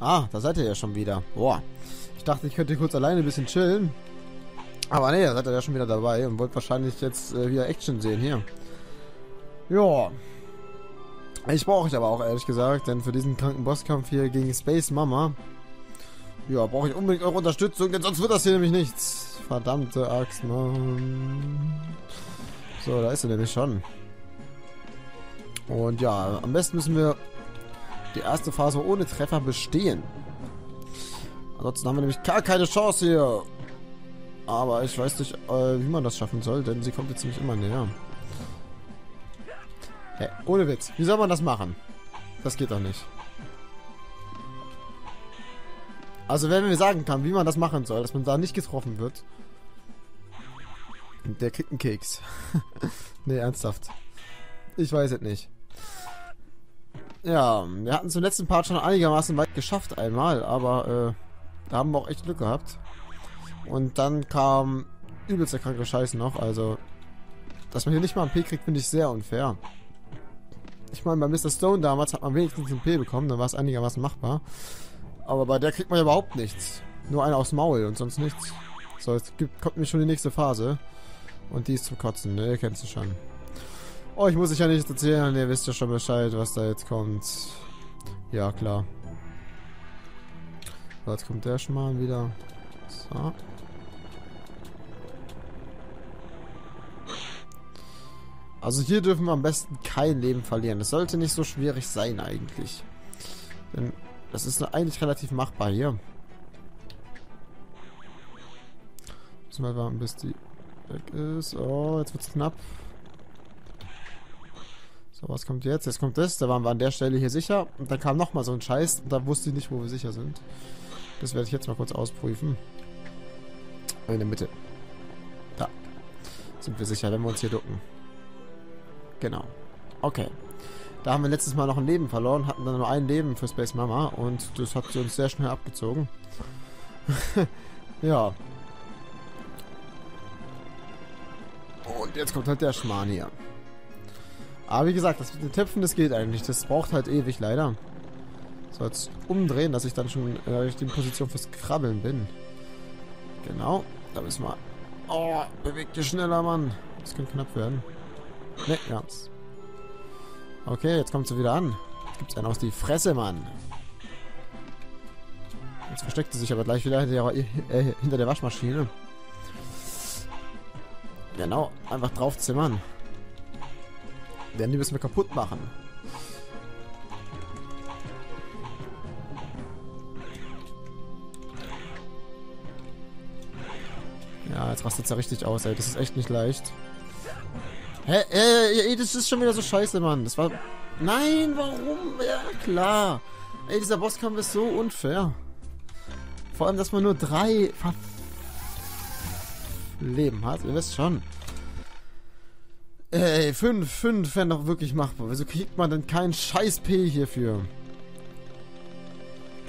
Ah, da seid ihr ja schon wieder. Boah. Ich dachte, ich könnte kurz alleine ein bisschen chillen. Aber nee, da seid ihr ja schon wieder dabei und wollt wahrscheinlich jetzt äh, wieder Action sehen hier. Ja. Ich brauche ich aber auch, ehrlich gesagt, denn für diesen kranken Bosskampf hier gegen Space Mama, ja, brauche ich unbedingt eure Unterstützung, denn sonst wird das hier nämlich nichts. Verdammte Axt, Mann. So, da ist er nämlich schon. Und ja, am besten müssen wir die erste Phase ohne Treffer bestehen. Ansonsten haben wir nämlich gar keine Chance hier. Aber ich weiß nicht, äh, wie man das schaffen soll, denn sie kommt jetzt nämlich immer näher. Hey, ohne Witz. Wie soll man das machen? Das geht doch nicht. Also wenn mir sagen kann, wie man das machen soll, dass man da nicht getroffen wird. Der kriegt einen Keks. nee, ernsthaft. Ich weiß es nicht. Ja, wir hatten zum letzten Part schon einigermaßen weit geschafft einmal, aber äh, da haben wir auch echt Glück gehabt. Und dann kam übelst der kranke Scheiß noch, also dass man hier nicht mal ein P kriegt, finde ich sehr unfair. Ich meine, bei Mr. Stone damals hat man wenigstens ein P bekommen, dann war es einigermaßen machbar. Aber bei der kriegt man ja überhaupt nichts. Nur eine aufs Maul und sonst nichts. So, jetzt gibt, kommt mir schon die nächste Phase. Und die ist zum Kotzen, ne? Ihr kennt sie schon. Oh, ich muss euch ja nichts erzählen, ihr wisst ja schon Bescheid, was da jetzt kommt. Ja, klar. So, jetzt kommt der schon mal wieder. So. Also hier dürfen wir am besten kein Leben verlieren. Das sollte nicht so schwierig sein eigentlich. Denn das ist eigentlich relativ machbar hier. Müssen wir warten, bis die weg ist. Oh, jetzt wird's knapp. Was kommt jetzt? Jetzt kommt das. Da waren wir an der Stelle hier sicher. Und dann kam nochmal so ein Scheiß. Und da wusste ich nicht, wo wir sicher sind. Das werde ich jetzt mal kurz ausprüfen. In der Mitte. Da. Sind wir sicher, wenn wir uns hier ducken. Genau. Okay. Da haben wir letztes Mal noch ein Leben verloren, hatten dann nur ein Leben für Space Mama und das hat sie uns sehr schnell abgezogen. ja. Und jetzt kommt halt der Schmarrn hier. Aber wie gesagt, das mit den Töpfen, das geht eigentlich. Das braucht halt ewig, leider. So, jetzt umdrehen, dass ich dann schon in der richtigen Position fürs Krabbeln bin. Genau. Da müssen wir... Oh, beweg dich schneller, Mann. Das könnte knapp werden. Ne, ganz. Okay, jetzt kommt sie wieder an. Jetzt gibt's einen aus die Fresse, Mann. Jetzt versteckt sie sich aber gleich wieder hinter der, äh, hinter der Waschmaschine. Genau, einfach draufzimmern. Denn die müssen wir kaputt machen. Ja, jetzt rastet es ja richtig aus, ey. Das ist echt nicht leicht. Hä? Äh, ey, das ist schon wieder so scheiße, Mann. Das war... Nein, warum? Ja, klar. Ey, dieser Bosskampf ist so unfair. Vor allem, dass man nur drei Leben hat. Ihr wisst schon. Ey, fünf, fünf wären doch wirklich machbar. Wieso kriegt man denn keinen scheiß P hierfür?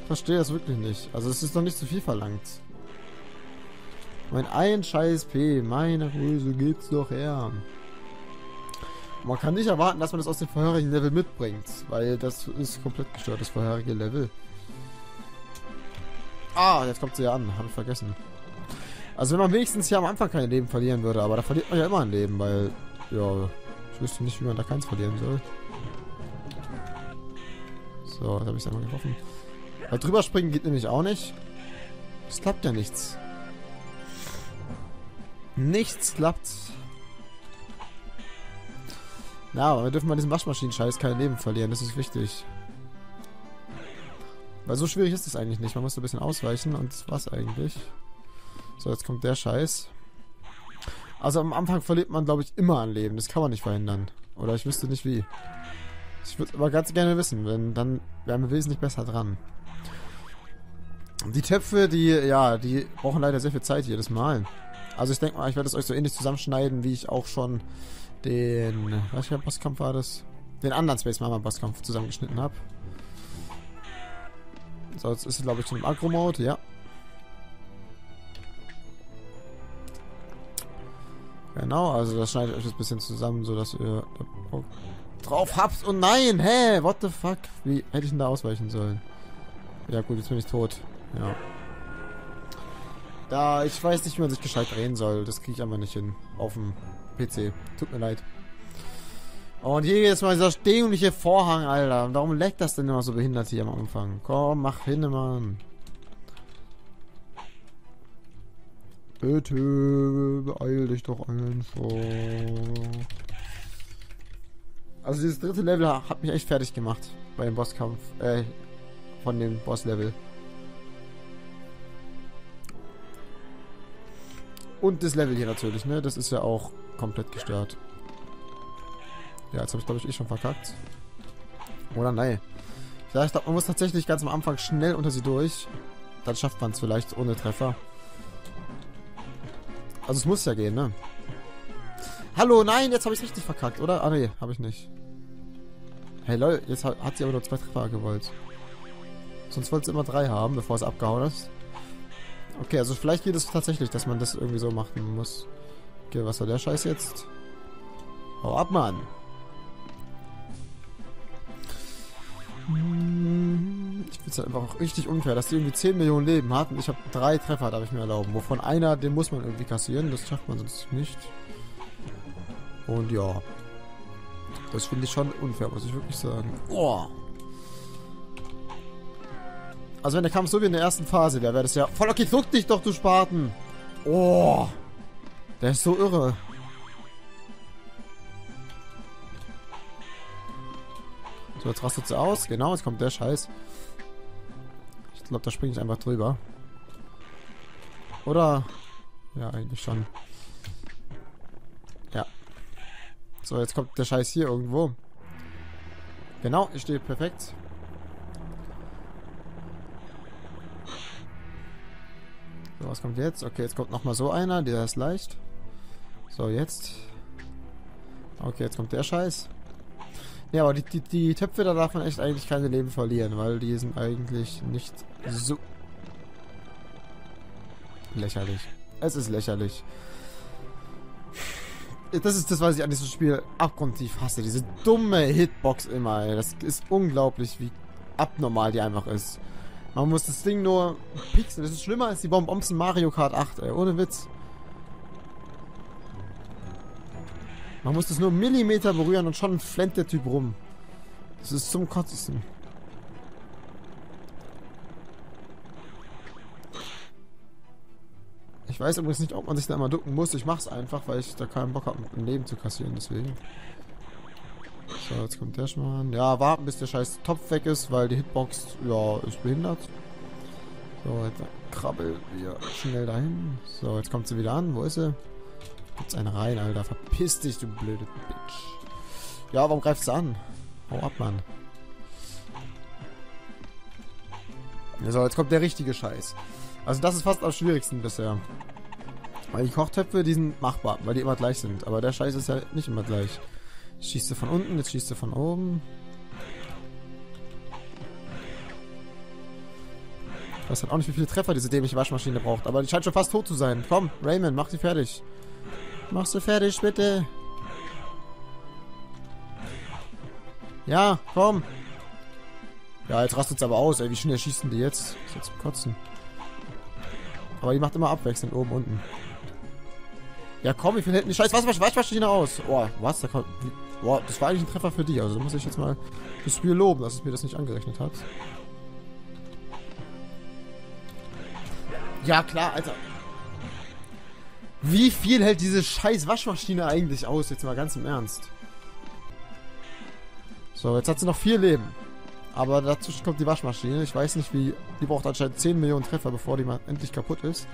Ich verstehe das wirklich nicht. Also es ist doch nicht zu viel verlangt. Mein ein scheiß P, meine Größe geht's doch her. Man kann nicht erwarten, dass man das aus dem vorherigen Level mitbringt, weil das ist komplett gestört, das vorherige Level. Ah, jetzt kommt sie ja an, habe ich vergessen. Also wenn man wenigstens hier am Anfang kein Leben verlieren würde, aber da verliert man ja immer ein Leben, weil, ja, ich wüsste nicht, wie man da keins verlieren soll. So, da habe ich es einmal getroffen. Weil drüber springen geht nämlich auch nicht. Es klappt ja nichts. Nichts klappt. Ja, aber wir dürfen bei diesem Waschmaschinen-Scheiß kein Leben verlieren. Das ist wichtig. Weil so schwierig ist es eigentlich nicht. Man muss ein bisschen ausweichen und das war's eigentlich. So, jetzt kommt der Scheiß. Also am Anfang verliert man, glaube ich, immer an Leben. Das kann man nicht verhindern. Oder ich wüsste nicht wie. Ich würde aber ganz gerne wissen, denn dann wären wir wesentlich besser dran. Die Töpfe, die, ja, die brauchen leider sehr viel Zeit jedes Mal. Also ich denke mal, ich werde es euch so ähnlich zusammenschneiden, wie ich auch schon den, welcher Bosskampf war das? Den anderen Space Mama Bosskampf zusammengeschnitten habe. So, jetzt ist es glaube ich schon im Agro-Mode, ja. Genau, also das schneidet euch ein bisschen zusammen, so dass ihr drauf habt. Und nein, hä, what the fuck? Wie hätte ich denn da ausweichen sollen? Ja gut, jetzt bin ich tot. Ja. Da, ich weiß nicht, wie man sich gescheit drehen soll. Das kriege ich einfach nicht hin. Auf dem PC. Tut mir leid. Und hier jetzt mal dieser dämliche Vorhang, Alter. Warum leckt das denn immer so behindert hier am Anfang? Komm, mach hin, Mann. Bitte, beeil dich doch einfach. Also dieses dritte Level hat mich echt fertig gemacht. Bei dem Bosskampf. Äh, von dem Bosslevel. Und das Level hier natürlich, ne? Das ist ja auch komplett gestört. Ja, jetzt habe ich glaube ich eh schon verkackt. Oder nein. Ja, ich glaube, man muss tatsächlich ganz am Anfang schnell unter sie durch. Dann schafft man es vielleicht ohne Treffer. Also es muss ja gehen, ne? Hallo, nein, jetzt habe ich richtig verkackt, oder? Ah, nee, habe ich nicht. Hey, Leute, jetzt hat, sie aber nur zwei Treffer gewollt. Sonst wollte sie immer drei haben, bevor es abgehauen ist. Okay, also vielleicht geht es tatsächlich, dass man das irgendwie so machen muss. Okay, was war der Scheiß jetzt? Hau ab, Mann! Ich finde es halt einfach auch richtig unfair, dass die irgendwie 10 Millionen Leben hat und ich habe drei Treffer, darf ich mir erlauben. Wovon einer, den muss man irgendwie kassieren, das schafft man sonst nicht. Und ja. Das finde ich schon unfair, muss ich wirklich sagen. Oh. Also wenn der Kampf so wie in der ersten Phase wäre, wäre das ja... Voll okay, druck dich doch, du Spaten! Oh. Der ist so irre. So, jetzt rastet sie aus. Genau, jetzt kommt der Scheiß. Glaube, da springe ich einfach drüber. Oder? Ja, eigentlich schon. Ja. So, jetzt kommt der Scheiß hier irgendwo. Genau, ich stehe perfekt. So, was kommt jetzt? Okay, jetzt kommt nochmal so einer. Der ist leicht. So, jetzt. Okay, jetzt kommt der Scheiß. Ja, aber die, die, die Töpfe, da darf man echt eigentlich keine Leben verlieren, weil die sind eigentlich nicht so lächerlich. Es ist lächerlich. Das ist das, was ich an diesem Spiel abgrundtief hasse. Diese dumme Hitbox immer, ey. Das ist unglaublich, wie abnormal die einfach ist. Man muss das Ding nur pixeln. Das ist schlimmer als die Bombs in Mario Kart 8, ey. Ohne Witz. Man muss das nur Millimeter berühren und schon flennt der Typ rum. Das ist zum Kotzen. Ich weiß übrigens nicht, ob man sich da immer ducken muss. Ich mach's einfach, weil ich da keinen Bock habe, ein Leben zu kassieren, deswegen. So, jetzt kommt der Schmarrn. Ja, warten, bis der scheiß Topf weg ist, weil die Hitbox, ja, ist behindert. So, jetzt krabbeln wir schnell dahin. So, jetzt kommt sie wieder an. Wo ist sie? Gibt's einen rein, Alter. Verpiss dich, du blöde Bitch. Ja, warum greifst du an? Hau ab, Mann. So, jetzt kommt der richtige Scheiß. Also das ist fast am schwierigsten bisher. Weil die Kochtöpfe, die sind machbar, weil die immer gleich sind. Aber der Scheiß ist ja nicht immer gleich. Jetzt schießt du von unten, jetzt schießt du von oben. Ich weiß halt auch nicht, wie viele Treffer diese dämliche Waschmaschine braucht. Aber die scheint schon fast tot zu sein. Komm, Raymond, mach sie fertig. Mach sie fertig, bitte. Ja, komm. Ja, jetzt rastet es aber aus, ey. Wie schnell schießen die jetzt? Ist jetzt zum Kotzen. Aber die macht immer abwechselnd oben, unten. Ja, komm, wie viel hätten die scheiß Waschmaschine aus? Oh, was? Da kommt, boah, das war eigentlich ein Treffer für die. Also da muss ich jetzt mal das Spiel loben, dass es mir das nicht angerechnet hat. Ja, klar, Alter. Wie viel hält diese scheiß Waschmaschine eigentlich aus? Jetzt mal ganz im Ernst. So, jetzt hat sie noch vier Leben. Aber dazu kommt die Waschmaschine. Ich weiß nicht, wie... Die braucht anscheinend 10 Millionen Treffer, bevor die mal endlich kaputt ist.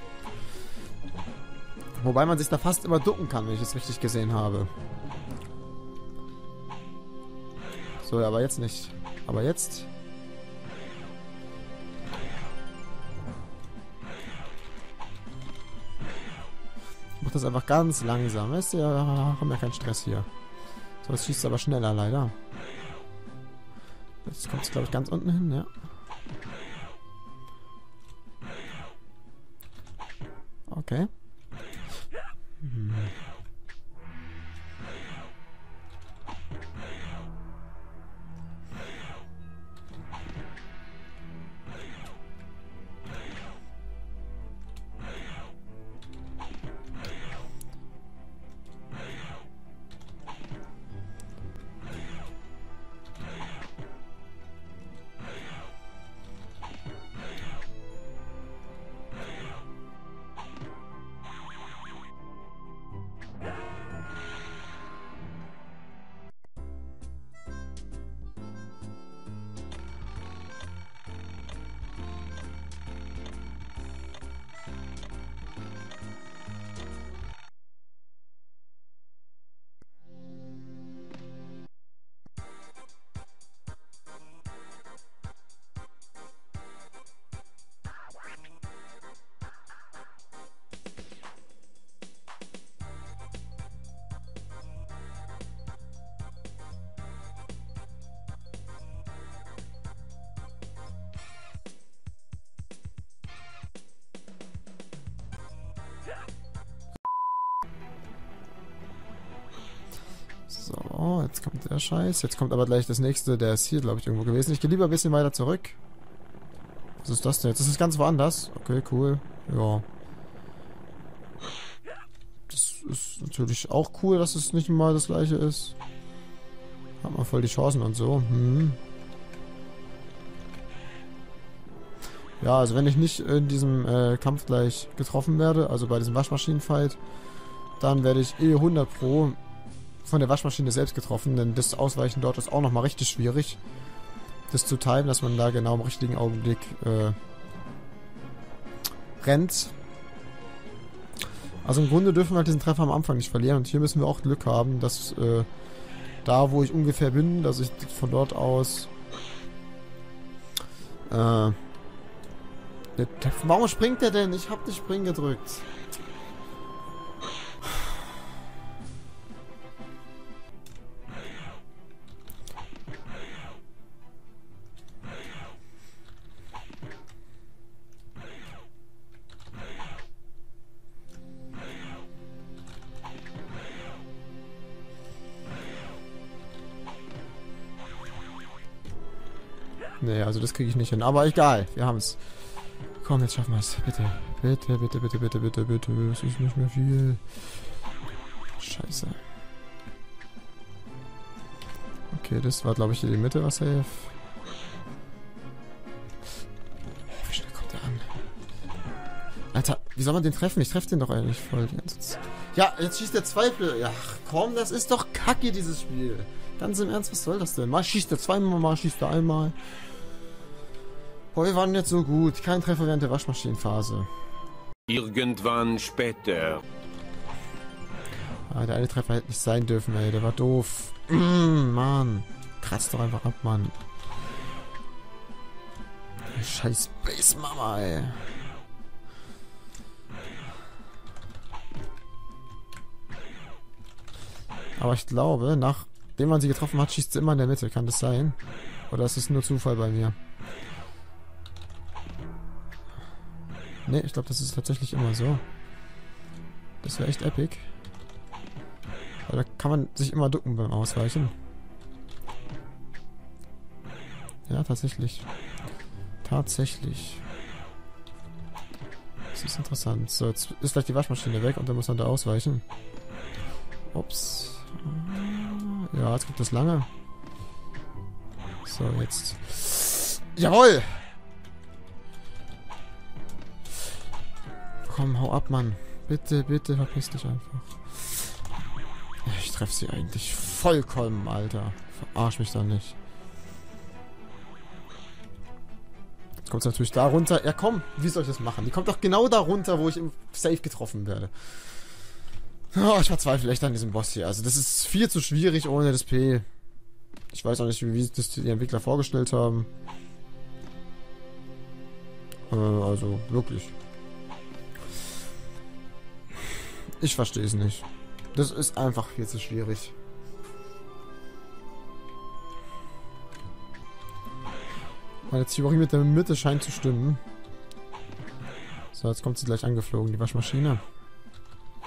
Wobei man sich da fast immer ducken kann, wenn ich es richtig gesehen habe. So, aber jetzt nicht. Aber jetzt... Ich mach das einfach ganz langsam. Weißt du, ja, haben wir keinen Stress hier. So, es schießt aber schneller, leider. Jetzt kommt es, glaube ich, ganz unten hin, ja. Okay. So, jetzt kommt der Scheiß. Jetzt kommt aber gleich das nächste. Der ist hier, glaube ich, irgendwo gewesen. Ich gehe lieber ein bisschen weiter zurück. Was ist das denn jetzt? Das ist ganz woanders. Okay, cool. Ja. Das ist natürlich auch cool, dass es nicht mal das gleiche ist. Hat man voll die Chancen und so. Hm. Ja, also wenn ich nicht in diesem äh, Kampf gleich getroffen werde, also bei diesem Waschmaschinenfight, dann werde ich eh 100 pro von der Waschmaschine selbst getroffen, denn das Ausweichen dort ist auch nochmal richtig schwierig. Das zu timen, dass man da genau im richtigen Augenblick äh, rennt. Also im Grunde dürfen wir halt diesen Treffer am Anfang nicht verlieren und hier müssen wir auch Glück haben, dass äh, da, wo ich ungefähr bin, dass ich von dort aus äh, Warum springt der denn? Ich hab nicht Springen gedrückt. Nee, also das kriege ich nicht hin. Aber egal, wir haben es. Komm, jetzt schaffen wir es. Bitte. Bitte, bitte, bitte, bitte, bitte, bitte. Es ist nicht mehr viel. Scheiße. Okay, das war, glaube ich, hier die Mitte, was safe. Oh, wie schnell kommt der an? Alter, wie soll man den treffen? Ich treffe den doch eigentlich voll die ganze Zeit. Ja, jetzt schießt der Zweifel. Ja, komm, das ist doch kacke, dieses Spiel. Ganz im Ernst, was soll das denn? Mal schießt er zweimal, mal schießt er einmal. Boah, wir waren nicht so gut. Kein Treffer während der Waschmaschinenphase. Irgendwann später. Ah, der eine Treffer hätte nicht sein dürfen, ey. Der war doof. Mm, Mann. Kratz doch einfach ab, Mann. Scheiß Base Mama, ey. Aber ich glaube, nachdem man sie getroffen hat, schießt sie immer in der Mitte. Kann das sein? Oder ist es nur Zufall bei mir? Ne, ich glaube, das ist tatsächlich immer so. Das wäre echt epic. Weil da kann man sich immer ducken beim Ausweichen. Ja, tatsächlich. Tatsächlich. Das ist interessant. So, jetzt ist vielleicht die Waschmaschine weg und dann muss man da ausweichen. Ups. Ja, jetzt gibt das lange. So, jetzt. Jawohl! Komm, hau ab, Mann. Bitte, bitte, verpiss dich einfach. Ich treffe sie eigentlich vollkommen, Alter. Verarsch mich da nicht. Jetzt kommt natürlich da runter. Ja, komm, wie soll ich das machen? Die kommt doch genau da runter, wo ich im Safe getroffen werde. Oh, ich verzweifle echt an diesem Boss hier. Also, das ist viel zu schwierig ohne das P. Ich weiß auch nicht, wie das die Entwickler vorgestellt haben. Äh, also, wirklich. Ich verstehe es nicht. Das ist einfach viel zu schwierig. Meine Theorie mit der Mitte scheint zu stimmen. So, jetzt kommt sie gleich angeflogen, die Waschmaschine.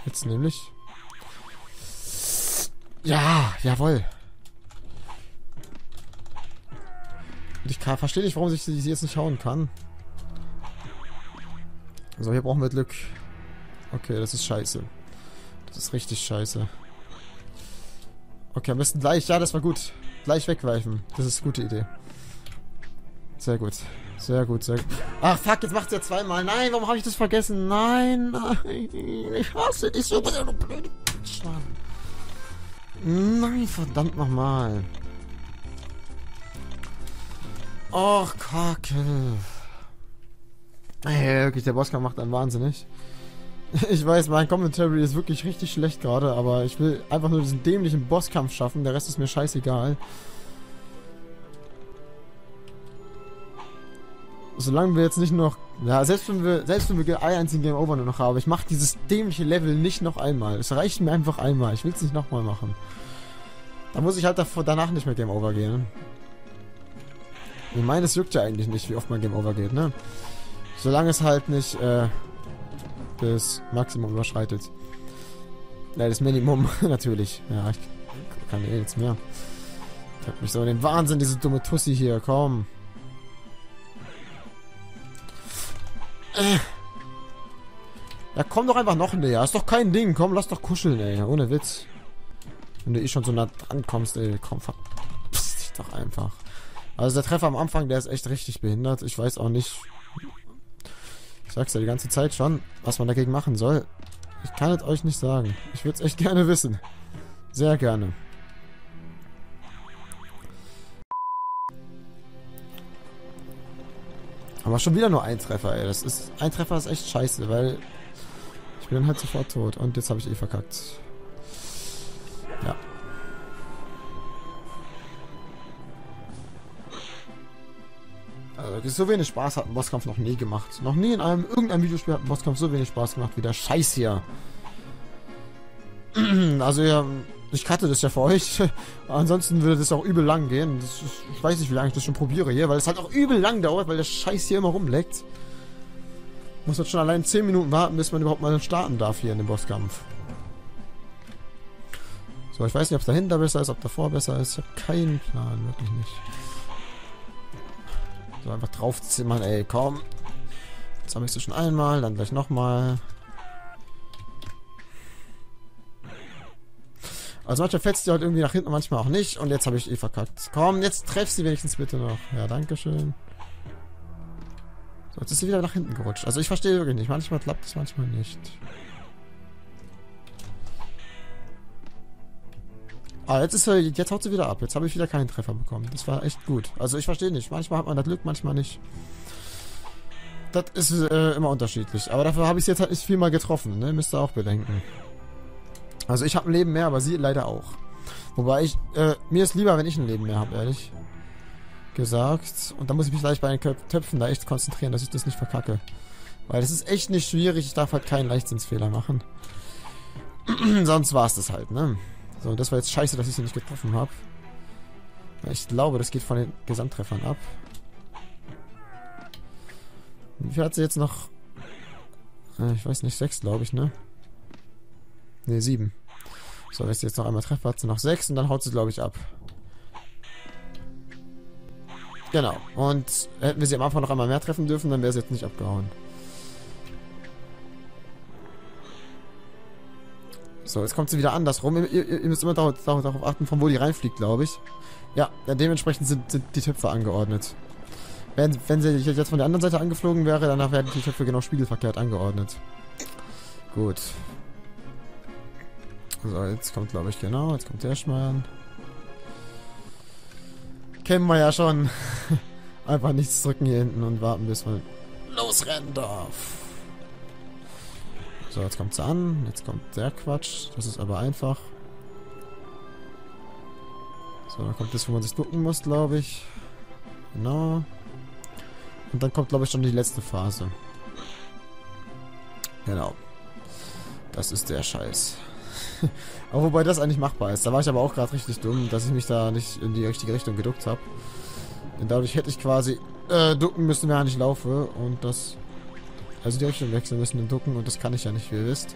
Jetzt nämlich. Ja, jawohl. Und ich verstehe nicht, warum ich sie jetzt nicht hauen kann. So, hier brauchen wir Glück. Okay, das ist scheiße. Das ist richtig scheiße. Okay, am besten gleich. Ja, das war gut. Gleich wegweichen. Das ist eine gute Idee. Sehr gut. Sehr gut, sehr gut. Ach, fuck, jetzt macht er zweimal. Nein, warum habe ich das vergessen? Nein, nein. Ich hasse dich so, du blöde Mann. Nein, verdammt nochmal. Och, Kacke. Ey, wirklich, der Bosskampf macht einen wahnsinnig. Ich weiß, mein Commentary ist wirklich richtig schlecht gerade, aber ich will einfach nur diesen dämlichen Bosskampf schaffen. Der Rest ist mir scheißegal. Solange wir jetzt nicht noch... Ja, selbst wenn wir, selbst wenn wir ein einzigen Game Over nur noch haben, ich mache dieses dämliche Level nicht noch einmal. Es reicht mir einfach einmal. Ich will es nicht nochmal machen. Da muss ich halt davor, danach nicht mehr Game Over gehen. Ich meine, es juckt ja eigentlich nicht, wie oft man Game Over geht, ne? Solange es halt nicht, äh, das Maximum überschreitet. Ja, das Minimum, natürlich. Ja, ich kann eh nichts mehr. Treibt mich so in den Wahnsinn, diese dumme Tussi hier, komm. Äh. Ja, komm doch einfach noch näher. Ist doch kein Ding. Komm, lass doch kuscheln, ey. Ohne Witz. Wenn du eh schon so nah dran kommst, ey. Komm, verpiss dich doch einfach. Also der Treffer am Anfang, der ist echt richtig behindert. Ich weiß auch nicht. Sag's ja die ganze Zeit schon, was man dagegen machen soll. Ich kann es euch nicht sagen. Ich würde es echt gerne wissen. Sehr gerne. Aber schon wieder nur ein Treffer, ey. Das ist, ein Treffer ist echt scheiße, weil ich bin dann halt sofort tot. Und jetzt habe ich eh verkackt. Ja. So wenig Spaß hat ein Bosskampf noch nie gemacht. Noch nie in einem irgendeinem Videospiel hat ein Bosskampf so wenig Spaß gemacht wie der Scheiß hier. also ja, ich cutte das ja für euch. Ansonsten würde das auch übel lang gehen. Ist, ich weiß nicht, wie lange ich das schon probiere hier, weil es halt auch übel lang dauert, weil der Scheiß hier immer rumleckt. Muss jetzt schon allein 10 Minuten warten, bis man überhaupt mal starten darf hier in dem Bosskampf. So, ich weiß nicht, ob es dahinter besser ist, ob davor besser ist. Ich habe keinen Plan, wirklich nicht. So, einfach draufzimmern, ey, komm. Jetzt habe ich sie schon einmal, dann gleich nochmal. Also manchmal fetzt die halt irgendwie nach hinten, manchmal auch nicht. Und jetzt habe ich eh verkackt. Komm, jetzt treff sie wenigstens bitte noch. Ja, danke schön. So, jetzt ist sie wieder nach hinten gerutscht. Also ich verstehe wirklich nicht. Manchmal klappt es, manchmal nicht. Ah, jetzt ist sie, jetzt haut sie wieder ab. Jetzt habe ich wieder keinen Treffer bekommen. Das war echt gut. Also ich verstehe nicht. Manchmal hat man das Glück, manchmal nicht. Das ist äh, immer unterschiedlich. Aber dafür habe ich es jetzt halt nicht viel mal getroffen. Ne? Müsst ihr auch bedenken. Also ich habe ein Leben mehr, aber sie leider auch. Wobei ich, äh, mir ist lieber, wenn ich ein Leben mehr habe, ehrlich gesagt. Und da muss ich mich gleich bei den Töpfen da echt konzentrieren, dass ich das nicht verkacke. Weil das ist echt nicht schwierig, ich darf halt keinen Leichtsinnsfehler machen. Sonst war es das halt, ne? So, das war jetzt scheiße, dass ich sie nicht getroffen habe. Ich glaube, das geht von den Gesamttreffern ab. Wie viel hat sie jetzt noch? Äh, ich weiß nicht, sechs, glaube ich, ne? Ne, sieben. So, wenn sie jetzt noch einmal treffe, hat sie noch sechs und dann haut sie, glaube ich, ab. Genau. Und hätten wir sie am Anfang noch einmal mehr treffen dürfen, dann wäre sie jetzt nicht abgehauen. So, jetzt kommt sie wieder andersrum. Ihr, ihr, ihr müsst immer darauf, darauf, achten, von wo die reinfliegt, glaube ich. Ja, dementsprechend sind, sind die Töpfe angeordnet. Wenn, wenn sie jetzt von der anderen Seite angeflogen wäre, danach werden die Töpfe genau spiegelverkehrt angeordnet. Gut. So, jetzt kommt, glaube ich, genau, jetzt kommt der Schmarrn. Kennen wir ja schon. Einfach nichts drücken hier hinten und warten, bis man losrennen darf. So, jetzt kommt sie an. Jetzt kommt der Quatsch. Das ist aber einfach. So, dann kommt das, wo man sich ducken muss, glaube ich. Genau. Und dann kommt, glaube ich, schon die letzte Phase. Genau. Das ist der Scheiß. aber wobei das eigentlich machbar ist. Da war ich aber auch gerade richtig dumm, dass ich mich da nicht in die richtige Richtung geduckt habe. Denn dadurch hätte ich quasi äh, ducken müssen, während ich laufe. Und das... Also die Richtung wechseln müssen und ducken. Und das kann ich ja nicht, wie ihr wisst.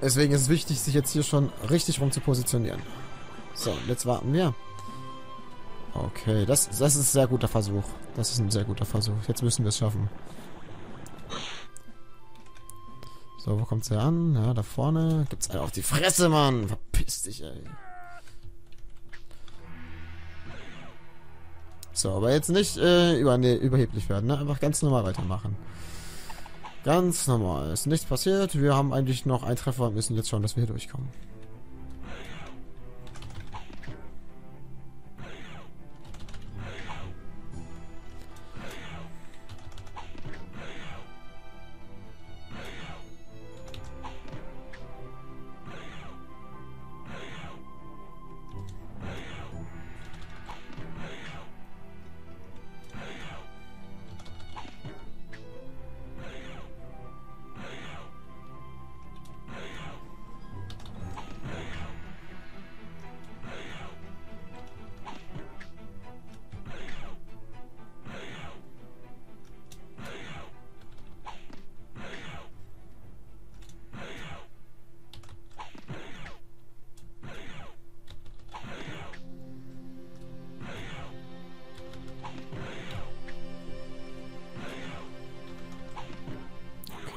Deswegen ist es wichtig, sich jetzt hier schon richtig rum zu positionieren. So, jetzt warten wir. Okay, das, das ist ein sehr guter Versuch. Das ist ein sehr guter Versuch. Jetzt müssen wir es schaffen. So, wo kommt sie an? Ja, da vorne. Gibt's einen auf die Fresse, Mann. Verpiss dich, ey. So, aber jetzt nicht äh, über, nee, überheblich werden, ne? Einfach ganz normal weitermachen. Ganz normal. Ist nichts passiert. Wir haben eigentlich noch einen Treffer und müssen jetzt schauen, dass wir hier durchkommen.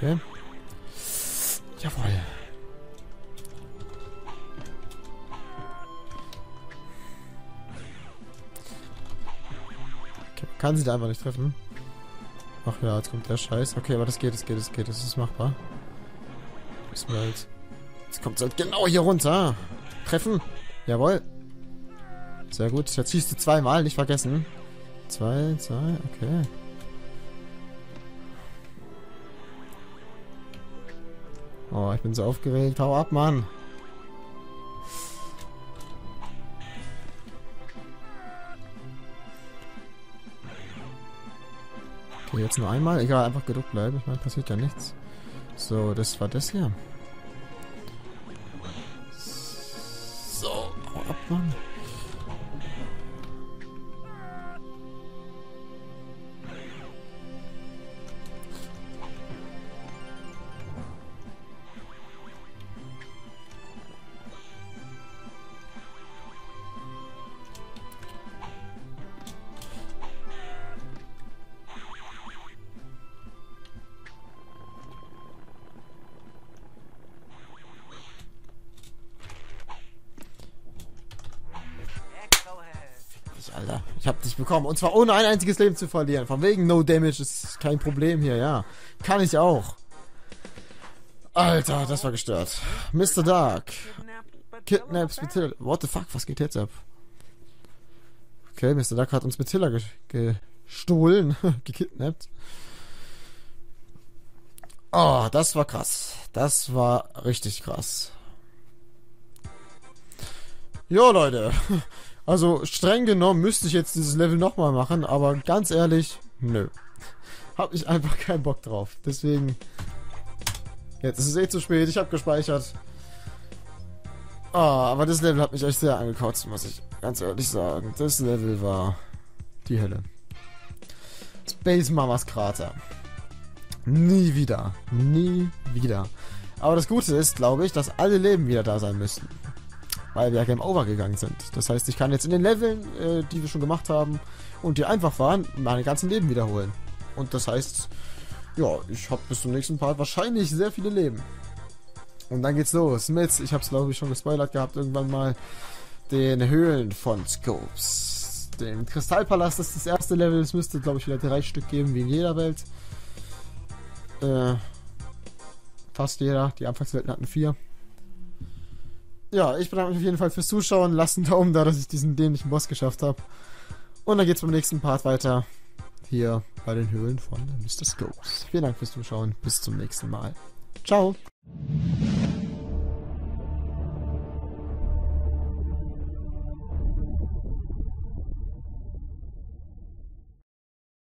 Okay. Jawohl. Okay, kann sie da einfach nicht treffen. Ach ja, jetzt kommt der Scheiß. Okay, aber das geht, das geht, das geht, das ist machbar. Müssen wir halt... Jetzt kommt halt genau hier runter. Treffen. Jawohl. Sehr gut. Jetzt schießt du zweimal, nicht vergessen. Zwei, zwei, okay. Oh, ich bin so aufgeregt. Hau ab, Mann. Okay, jetzt nur einmal. Egal, einfach gedruckt bleiben. Ich meine, passiert ja nichts. So, das war das hier. So, hau ab, Mann. Bekommen. Und zwar ohne ein einziges Leben zu verlieren. Von wegen No Damage ist kein Problem hier, ja. Kann ich auch. Alter, das war gestört. Mr. Dark. Kidnaps Matilda. What the fuck, was geht jetzt ab? Okay, Mr. Dark hat uns Matilda ge gestohlen. gekidnappt. Oh, das war krass. Das war richtig krass. Jo, Leute. Also streng genommen müsste ich jetzt dieses Level nochmal machen, aber ganz ehrlich, nö. Hab ich einfach keinen Bock drauf. Deswegen. Jetzt ist es eh zu spät, ich habe gespeichert. Ah, aber das Level hat mich echt sehr angekotzt, muss ich ganz ehrlich sagen. Das Level war die Hölle. Space Mamas Krater. Nie wieder. Nie wieder. Aber das Gute ist, glaube ich, dass alle Leben wieder da sein müssen weil wir ja Game Over gegangen sind. Das heißt, ich kann jetzt in den Leveln, äh, die wir schon gemacht haben und die einfach waren, meine ganzen Leben wiederholen. Und das heißt, ja, ich habe bis zum nächsten Part wahrscheinlich sehr viele Leben. Und dann geht's los mit, ich habe es glaube ich schon gespoilert gehabt, irgendwann mal den Höhlen von Scopes. Den Kristallpalast ist das erste Level, es müsste glaube ich wieder drei Stück geben, wie in jeder Welt. Äh, fast jeder, die Anfangswelten hatten vier ja, ich bedanke mich auf jeden Fall fürs Zuschauen. Lasst einen Daumen da, dass ich diesen dämlichen Boss geschafft habe. Und dann geht's beim nächsten Part weiter. Hier bei den Höhlen von Mr. Scopes. Vielen Dank fürs Zuschauen. Bis zum nächsten Mal. Ciao.